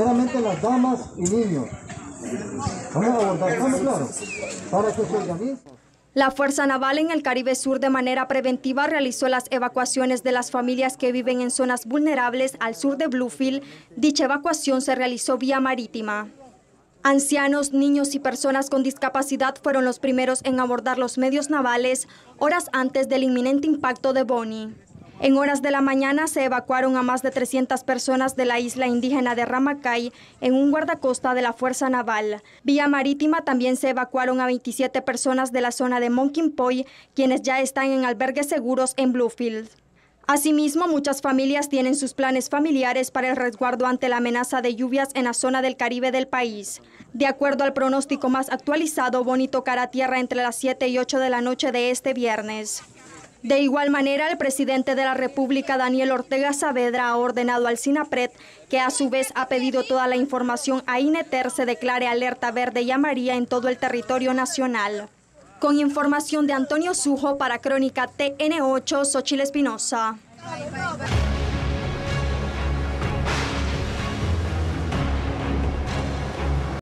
Solamente las damas y niños. La Fuerza Naval en el Caribe Sur de manera preventiva realizó las evacuaciones de las familias que viven en zonas vulnerables al sur de Bluefield. Dicha evacuación se realizó vía marítima. Ancianos, niños y personas con discapacidad fueron los primeros en abordar los medios navales horas antes del inminente impacto de Bonnie. En horas de la mañana se evacuaron a más de 300 personas de la isla indígena de Ramacay en un guardacosta de la Fuerza Naval. Vía marítima también se evacuaron a 27 personas de la zona de Monquimpoy, quienes ya están en albergues seguros en Bluefield. Asimismo, muchas familias tienen sus planes familiares para el resguardo ante la amenaza de lluvias en la zona del Caribe del país. De acuerdo al pronóstico más actualizado, Boni tocará tierra entre las 7 y 8 de la noche de este viernes. De igual manera, el presidente de la República, Daniel Ortega Saavedra, ha ordenado al SINAPRED, que a su vez ha pedido toda la información a INETER, se declare alerta verde y amarilla en todo el territorio nacional. Con información de Antonio Sujo para Crónica TN8, Xochil Espinosa.